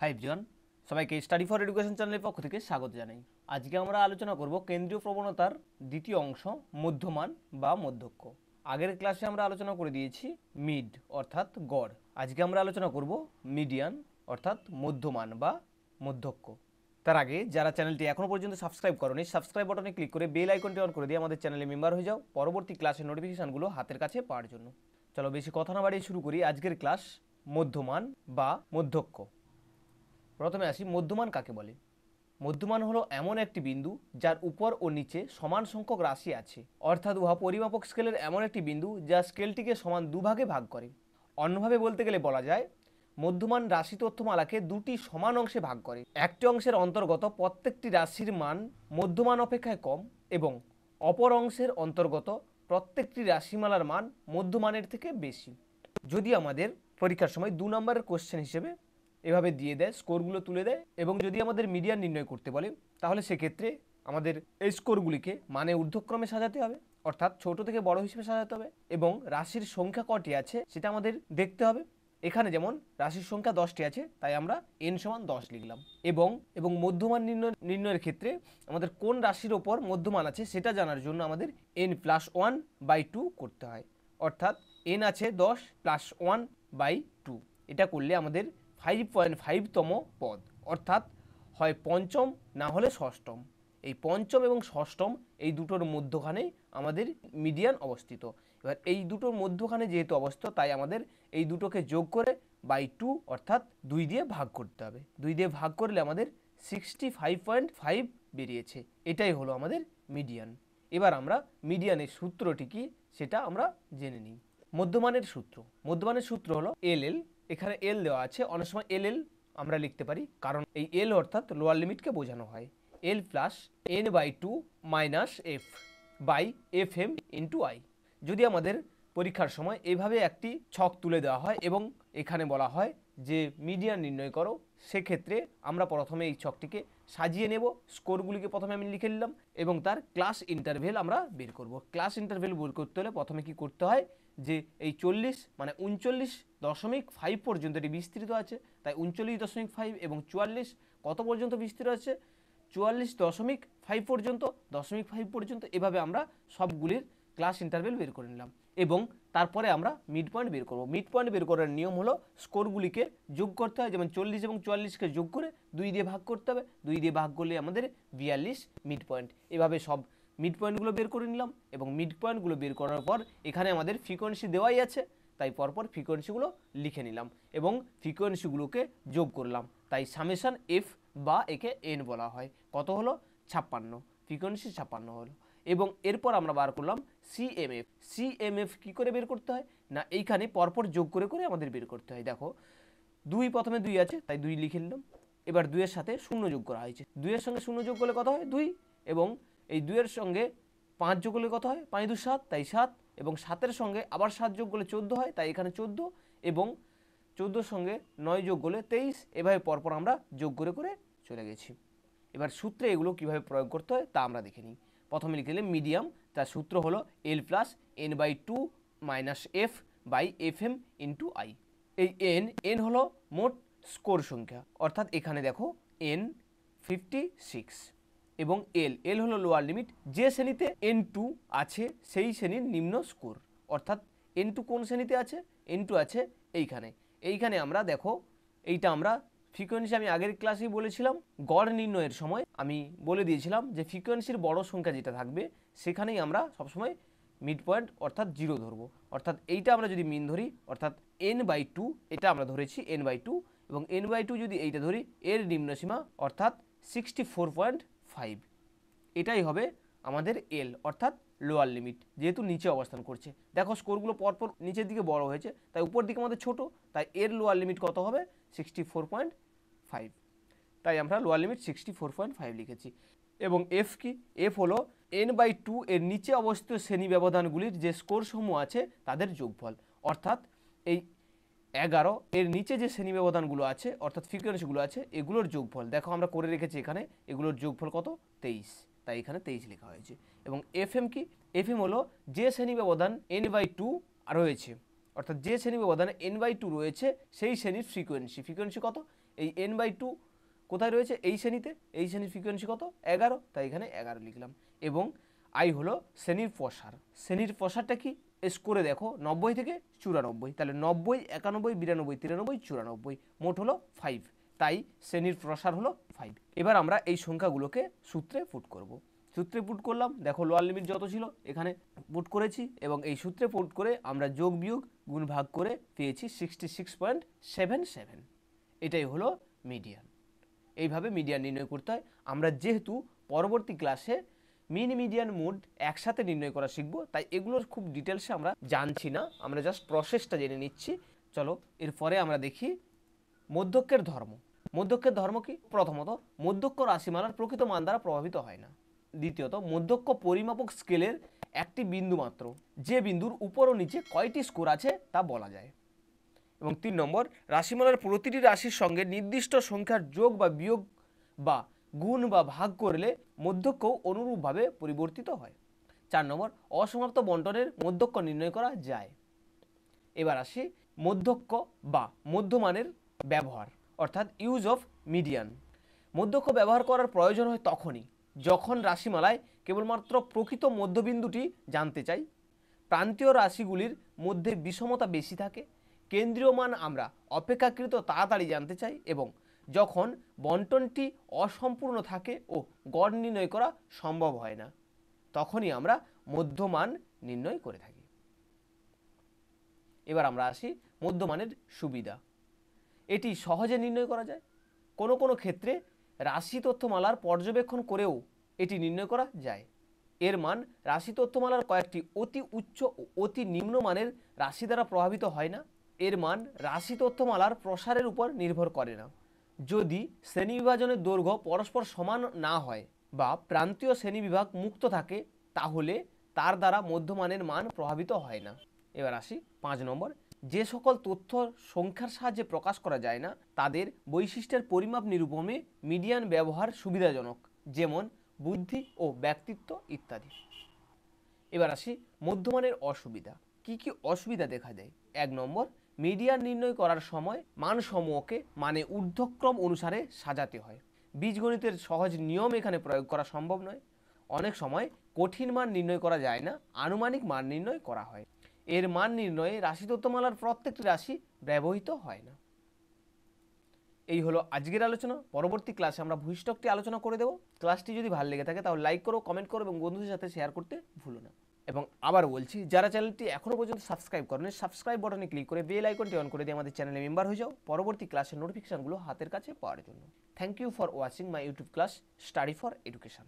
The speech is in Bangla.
হাই জন সবাইকে স্টাডি ফর এডুকেশন চ্যানেলের পক্ষ থেকে স্বাগত জানাই। আজকে আমরা আলোচনা করব কেন্দ্রীয় প্রবণতার দ্বিতীয় অংশ, মধ্যমান বা মধ্যক্ষ। আগের ক্লাসে আমরা আলোচনা করে দিয়েছি মিড অর্থাৎ গড়। আজকে আমরা আলোচনা করব মিডিয়ান অর্থাৎ মধ্যমান বা মধ্যক্ষ। তার আগে যারা চ্যানেলটি এখনও পর্যন্ত সাবস্ক্রাইব করনি সাবস্ক্রাইব বাটনে ক্লিক করে বেল আইকনটি অন করে দিয়ে আমাদের চ্যানেলে মেম্বার হয়ে যাও। পরবর্তী ক্লাসের নোটিফিকেশানগুলো হাতের কাছে পাওয়ার জন্য। চলো বেশি কথা না বাড়িয়ে শুরু করি। আজকের ক্লাস মধ্যমান বা মধ্যক্ষ। প্রথমে আসি মধ্যমান কাকে বলে? মধ্যমান হলো এমন একটি বিন্দু যার উপর ও নিচে সমান সংখ্যক রাশি আছে। অর্থাৎ উহা পরিমাপক স্কেলের এমন একটি বিন্দু যা স্কেলটিকে সমান দুভাগে ভাগ করে। অন্যভাবে বলতে গেলে বলা যায়, মধ্যমান রাশি তথ্যমালাকে দুটি সমান অংশে ভাগ করে। একটি অংশের অন্তর্গত প্রত্যেকটি রাশির মান মধ্যমান অপেক্ষায় কম এবং অপর অংশের অন্তর্গত প্রত্যেকটি রাশিমালার মান মধ্যমানের থেকে বেশি। যদি আমাদের পরীক্ষার সময় দু নম্বরের কোশ্চেন হিসেবে এভাবে দিয়ে দেয়, স্কোরগুলো তুলে দেয় এবং যদি আমাদের মিডিয়ান নির্ণয় করতে বলে, তাহলে সেক্ষেত্রে আমাদের এই স্কোরগুলিকে মানে ঊর্ধ্বক্রমে সাজাতে হবে, অর্থাৎ ছোট থেকে বড় হিসেবে সাজাতে হবে এবং রাশির সংখ্যা কটি আছে সেটা আমাদের দেখতে হবে। এখানে যেমন রাশির সংখ্যা দশটি আছে, তাই আমরা এন সমান দশ লিখলাম। এবং এবং মধ্যমান নির্ণয়, নির্ণয়ের ক্ষেত্রে আমাদের কোন রাশির ওপর মধ্যমান আছে সেটা জানার জন্য আমাদের n plus one by two করতে হয়। অর্থাৎ এন আছে দশ প্লাস ওয়ান বাই টু এটা করলে আমাদের ফাইভ পয়েন্ট ফাইভতম পদ, অর্থাৎ হয় পঞ্চম, না হলে ষষ্ঠম। এই পঞ্চম এবং ষষ্ঠম এই দুটোর মধ্যখানেই আমাদের মিডিয়ান অবস্থিত। এবার এই দুটোর মধ্যখানে যেহেতু অবস্থিত, তাই আমাদের এই দুটোকে যোগ করে বাই টু অর্থাৎ দুই দিয়ে ভাগ করতে হবে। দুই দিয়ে ভাগ করলে আমাদের সিক্সটি ফাইভ পয়েন্ট ফাইভ বেরিয়েছে। এটাই হলো আমাদের মিডিয়ান এবার আমরা মিডিয়ানের সূত্রটি কি, সেটা আমরা জেনে নিই। মধ্যমানের সূত্র। মধ্যমানের সূত্র হলো এল এল এখানে এল দেওয়া আছে। অনেক সময় এল এল আমরা লিখতে পারি। কারণ এই এল অর্থাৎ লোয়ার লিমিটকে বোঝানো হয়। L plus n by two minus f by f m into i যদি আমাদের পরীক্ষার সময় এভাবে একটি ছক তুলে দেওয়া হয় এবং এখানে বলা হয় যে মিডিয়ান নির্ণয় করো, সেক্ষেত্রে আমরা প্রথমে এই ছকটিকে সাজিয়ে নেব। স্কোরগুলিকে প্রথমে আমি লিখে নিলাম এবং তার ক্লাস ইন্টারভেল আমরা বের করব। ক্লাস ইন্টারভেল বের করতে হলে প্রথমে কি করতে হয়? যে এই চল্লিশ মানে উনচল্লিশ দশমিক ফাইভ পর্যন্ত এটি বিস্তৃত আছে। তাই উনচল্লিশ দশমিক ফাইভ এবং চুয়াল্লিশ কত পর্যন্ত বিস্তৃত আছে? চুয়াল্লিশ দশমিক ফাইভ পর্যন্ত, দশমিক ফাইভ পর্যন্ত এভাবে আমরা সবগুলির ক্লাস ইন্টারভেল বের করে নিলাম। এবং তারপরে আমরা মিড পয়েন্ট বের করব। মিড পয়েন্ট বের করার নিয়ম হলো স্কোরগুলিকে যোগ করতে হয়। যেমন চল্লিশ এবং চুয়াল্লিশকে যোগ করে দুই দিয়ে ভাগ করতে হবে। দুই দিয়ে ভাগ করলে আমাদের বিয়াল্লিশ মিড পয়েন্ট এভাবে সব মিড পয়েন্টগুলো বের করে নিলাম এবং মিড পয়েন্টগুলো বের করার পর এখানে আমাদের ফ্রিকোয়েন্সি দেওয়াই আছে, তাই পরপর ফ্রিকোয়েন্সিগুলো লিখে নিলাম এবং ফ্রিকোয়েন্সিগুলোকে যোগ করলাম, তাই সামেশন এফ বা একে এন বলা হয়। কত হলো? ছাপ্পান্ন। ফ্রিকোয়েন্সি ছাপ্পান্ন হলো। এবং এরপর আমরা বার করলাম সিএমএফ সিএমএফ কী করে বের করতে হয়? না, এইখানে পরপর যোগ করে করে আমাদের বের করতে হয়। দেখো, দুই প্রথমে দুই আছে, তাই দুই লিখে নিলাম। এবার দুইয়ের সাথে শূন্য যোগ করা হয়েছে। দুইয়ের সঙ্গে শূন্য যোগ করলে কত হয়? দুই। এবং এই দুয়ের সঙ্গে পাঁচ যোগ করলে কত হয়? পাঁচ দু সাত, তাই সাত। এবং সাতের সঙ্গে আবার সাত যোগ করলে চোদ্দ হয়, তাই এখানে চোদ্দ। এবং চোদ্দোর সঙ্গে নয় যোগ করলে তেইশ। এভাবে পরপর আমরা যোগ করে করে চলে গেছি। এবার সূত্রে এগুলো কীভাবে প্রয়োগ করতে হয় তা আমরা দেখে নিই। প্রথমে লিখে নিলাম মিডিয়াম, তার সূত্র হলো l plus n by two minus f by f m into i এই এন এন হলো মোট স্কোর সংখ্যা। অর্থাৎ এখানে দেখো এন ফিফটি সিক্স এবং এল এল হলো লোয়ার লিমিট যে শ্রেণীতে এন টু আছে, সেই শ্রেণির নিম্ন স্কোর অর্থাৎ এন টু কোন শ্রেণীতে আছে? এন টু আছে এইখানে। এইখানে আমরা দেখো, এইটা আমরা ফ্রিকোয়েন্সি আমি আগের ক্লাসেই বলেছিলাম, গড় নির্ণয়ের সময় আমি বলে দিয়েছিলাম যে ফ্রিকোয়েন্সির বড় সংখ্যা যেটা থাকবে, সেখানেই আমরা সবসময় মিড পয়েন্ট অর্থাৎ জিরো ধরবো। অর্থাৎ এইটা আমরা যদি মিন ধরি, অর্থাৎ এন বাই টু এটা আমরা ধরেছি এন বাই টু এবং এন বাই টু যদি এইটা ধরি, এর নিম্নসীমা অর্থাৎ সিক্সটি ফোর পয়েন্ট ফাইভ এটাই হবে আমাদের এল অর্থাৎ লোয়ার লিমিট যেহেতু নিচে অবস্থান করছে। দেখো স্কোরগুলো পরপর নিচের দিকে বড় হয়েছে, তাই উপর দিকে আমাদের ছোট, তাই এর লোয়ার লিমিট কত হবে? সিক্সটি ফোর পয়েন্ট ফাইভ তাই আমরা lower limit sixty four point five লিখেছি। এবং এফ কি? এফ হলো এন বাই টু এর নিচে অবস্থিত শ্রেণি ব্যবধানগুলির যে স্কোর সমূহ আছে, তাদের যোগফল। অর্থাৎ এই এগারো, এর নিচে যে শ্রেণি ব্যবধানগুলো আছে, অর্থাৎ ফ্রিকোয়েন্সিগুলো আছে, এগুলোর যোগফল, দেখো আমরা করে রেখেছি এখানে, এগুলোর যোগফল কত? তেইশ। তাই এখানে তেইশ লেখা হয়েছে। এবং এফ এম কি? এফ এম হলো যে শ্রেণি ব্যবধান এন বাই টু রয়েছে। অর্থাৎ যে শ্রেণি ব্যবধানে এন বাই টু রয়েছে, সেই শ্রেণির ফ্রিকোয়েন্সি ফ্রিকোয়েন্সি কত? এই এন বাই টু কোথায় রয়েছে? এই শ্রেণীতে। এই শ্রেণির ফ্রিকোয়েন্সি কত? এগারো। তাই এখানে এগারো লিখলাম। এবং আই হলো শ্রেণির প্রসার। শ্রেণির প্রসারটা কি? করে দেখো নব্বই থেকে চুরানব্বই, তাহলে নব্বই, একানব্বই, বিরানব্বই, তিরানব্বই, চুরানব্বই, মোট হলো ফাইভ তাই শ্রেণির প্রসার হলো ফাইভ এবার আমরা এই সংখ্যাগুলোকে সূত্রে পুট করব। সূত্রে পুট করলাম, দেখো লোয়ার লিমিট যত ছিল, এখানে পুট করেছি, এবং এই সূত্রে পুট করে আমরা যোগ বিয়োগ গুণ ভাগ করে পেয়েছি sixty six point seven seven এটাই হলো মিডিয়ান এইভাবে মিডিয়ান নির্ণয় করতে হয়। আমরা যেহেতু পরবর্তী ক্লাসে মিন মিডিয়ান মুড একসাথে নির্ণয় করা শিখব, তাই এগুলোর খুব ডিটেলসে আমরা জানছি না। আমরা জাস্ট প্রসেসটা জেনে নিচ্ছি। চলো, এরপরে আমরা দেখি মধ্যক্ষের ধর্ম। মধ্যক্ষের ধর্ম কি? প্রথমত মধ্যক্ষ রাশিমালার প্রকৃত মান দ্বারা প্রভাবিত হয় না। দ্বিতীয়ত মধ্যক্ষ পরিমাপক স্কেলের একটি বিন্দু মাত্র। যে বিন্দুর উপর ও নিচে কয়টি স্কোর আছে তা বলা যায়। এবং তিন নম্বর, রাশিমালার প্রতিটি রাশির সঙ্গে নির্দিষ্ট সংখ্যার যোগ বা বিয়োগ বা গুণ বা ভাগ করলে মধ্যক্ষও অনুরূপভাবে পরিবর্তিত হয়। চার নম্বর, অসমাপ্ত বন্টনের মধ্যক্ষ নির্ণয় করা যায়। এবার আসি মধ্যক্ষ বা মধ্যমানের ব্যবহার, অর্থাৎ ইউজ অফ মিডিয়ান মধ্যক্ষ ব্যবহার করার প্রয়োজন হয় তখনই, যখন রাশিমালায় কেবলমাত্র প্রকৃত মধ্যবিন্দুটি জানতে চাই। প্রান্তীয় রাশিগুলির মধ্যে বিষমতা বেশি থাকে, কেন্দ্রীয় মান আমরা অপেক্ষাকৃত তাড়াতাড়ি জানতে চাই এবং যখন বন্টনটি অসম্পূর্ণ থাকে ও গড় নির্ণয় করা সম্ভব হয় না, তখনই আমরা মধ্যমান নির্ণয় করে থাকি। এবার আমরা আসি মধ্যমানের সুবিধা। এটি সহজে নির্ণয় করা যায়। কোনো কোনো ক্ষেত্রে রাশি তথ্যমালার পর্যবেক্ষণ করেও এটি নির্ণয় করা যায়। এর মান রাশি তথ্যমালার কয়েকটি অতি উচ্চ ও অতি নিম্নমানের রাশি দ্বারা প্রভাবিত হয় না। এর মান রাশি তথ্যমালার প্রসারের উপর নির্ভর করে না। যদি শ্রেণীবিভাজনের দৈর্ঘ্য পরস্পর সমান না হয় বা প্রান্তীয় শ্রেণীবিভাগ মুক্ত থাকে, তাহলে তার দ্বারা মধ্যমানের মান প্রভাবিত হয় না। এবার আসি পাঁচ নম্বর। যে সকল তথ্য সংখ্যার সাহায্যে প্রকাশ করা যায় না, তাদের বৈশিষ্ট্যের পরিমাপ নিরূপণে মিডিয়ান ব্যবহার সুবিধাজনক, যেমন বুদ্ধি ও ব্যক্তিত্ব ইত্যাদি। এবার আসি মধ্যমানের অসুবিধা। কি কি অসুবিধা দেখা দেয়? এক নম্বর মিডিয়ান নির্ণয় করার সময় মানসমূহকে মানে ঊর্ধ্বক্রম অনুসারে সাজাতে হয়। বীজগণিতের সহজ নিয়ম এখানে প্রয়োগ করা সম্ভব নয়। অনেক সময় কঠিন মান নির্ণয় করা যায় না, আনুমানিক মান নির্ণয় করা হয়। এর মান নির্ণয়ে রাশি তত্ত্বমালার প্রত্যেকটি রাশি ব্যবহৃত হয় না। এই হলো আজকের আলোচনা। পরবর্তী ক্লাসে আমরা ভূইষ্ঠকটি আলোচনা করে দেবো। ক্লাসটি যদি ভালো লেগে থাকে তাহলে লাইক করো কমেন্ট করো এবং বন্ধুদের সাথে শেয়ার করতে ভুলো না। এবং আবার বলছি, যারা চ্যানেলটি এখনও পর্যন্ত সাবস্ক্রাইব করেন সাবস্ক্রাইব বাটনে ক্লিক করে বেল আইকনটি অন করে দিয়ে আমাদের চ্যানেলে মেম্বার হয়ে যাও। পরবর্তী ক্লাসের নোটিফিকেশনগুলো হাতের কাছে পাওয়ার জন্য। Thank you for watching my YouTube class study for education